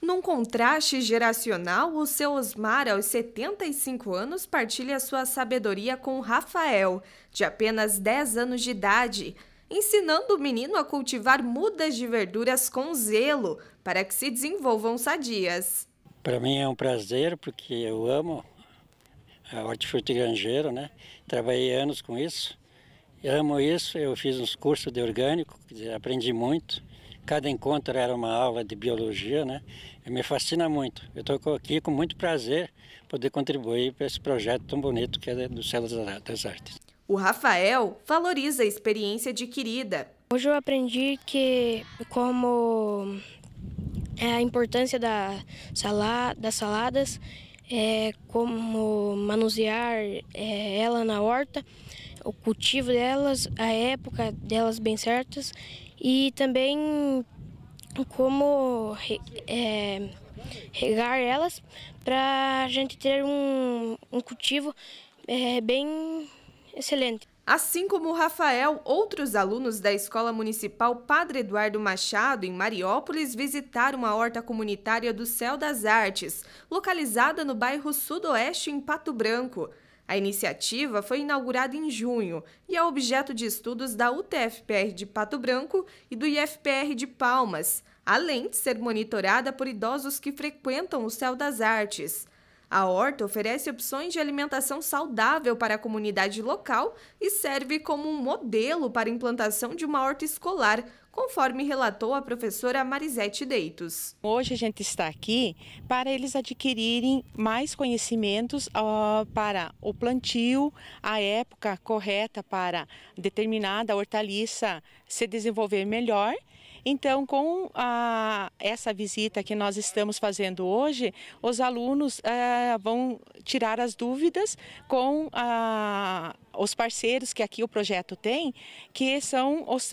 Num contraste geracional, o seu Osmar, aos 75 anos, partilha sua sabedoria com Rafael, de apenas 10 anos de idade, ensinando o menino a cultivar mudas de verduras com zelo, para que se desenvolvam sadias. Para mim é um prazer, porque eu amo a hortifruti grangeiro, né? Trabalhei anos com isso, eu amo isso, eu fiz uns cursos de orgânico, aprendi muito Cada encontro era uma aula de biologia, né? E me fascina muito. Eu estou aqui com muito prazer poder contribuir para esse projeto tão bonito que é do Céu das Artes. O Rafael valoriza a experiência adquirida. Hoje eu aprendi que como é a importância da salada, das saladas, é, como manusear é, ela na horta, o cultivo delas, a época delas bem certas e também como é, regar elas para a gente ter um, um cultivo é, bem excelente. Assim como o Rafael, outros alunos da Escola Municipal Padre Eduardo Machado, em Mariópolis, visitaram a horta comunitária do Céu das Artes, localizada no bairro Sudoeste, em Pato Branco. A iniciativa foi inaugurada em junho e é objeto de estudos da UTFPR de Pato Branco e do IFPR de Palmas, além de ser monitorada por idosos que frequentam o Céu das Artes. A horta oferece opções de alimentação saudável para a comunidade local e serve como um modelo para a implantação de uma horta escolar, conforme relatou a professora Marisete Deitos. Hoje a gente está aqui para eles adquirirem mais conhecimentos uh, para o plantio, a época correta para determinada hortaliça se desenvolver melhor então, com a, essa visita que nós estamos fazendo hoje, os alunos é, vão tirar as dúvidas com a, os parceiros que aqui o projeto tem, que são os,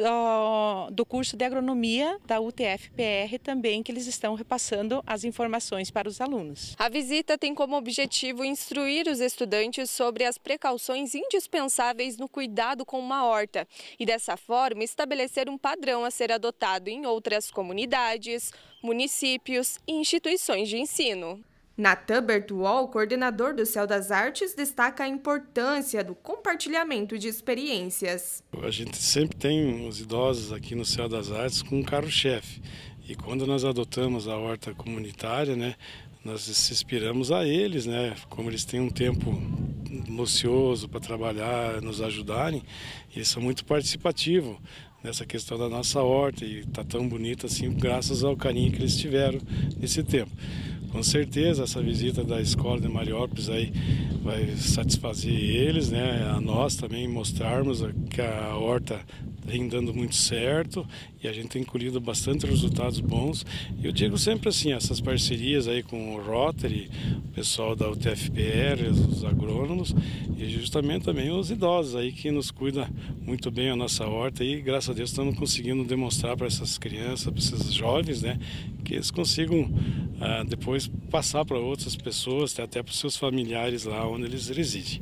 do curso de agronomia da UTF-PR também, que eles estão repassando as informações para os alunos. A visita tem como objetivo instruir os estudantes sobre as precauções indispensáveis no cuidado com uma horta e, dessa forma, estabelecer um padrão a ser adotado em outras comunidades, municípios e instituições de ensino. Natan Bertuol, coordenador do Céu das Artes, destaca a importância do compartilhamento de experiências. A gente sempre tem os idosos aqui no Céu das Artes com um carro-chefe. E quando nós adotamos a horta comunitária, né, nós se inspiramos a eles, né, como eles têm um tempo ocioso para trabalhar, nos ajudarem, eles são muito participativos nessa questão da nossa horta e está tão bonita assim graças ao carinho que eles tiveram nesse tempo. Com certeza essa visita da escola de Mariópolis aí vai satisfazer eles, né? A nós também mostrarmos que a horta vem dando muito certo e a gente tem colhido bastante resultados bons. Eu digo sempre assim, essas parcerias aí com o Rotary, o pessoal da UTFPR, os agrônomos e justamente também os idosos aí que nos cuida muito bem a nossa horta e graças a Deus estamos conseguindo demonstrar para essas crianças, para esses jovens, né, que eles consigam ah, depois passar para outras pessoas, até para os seus familiares lá onde eles residem.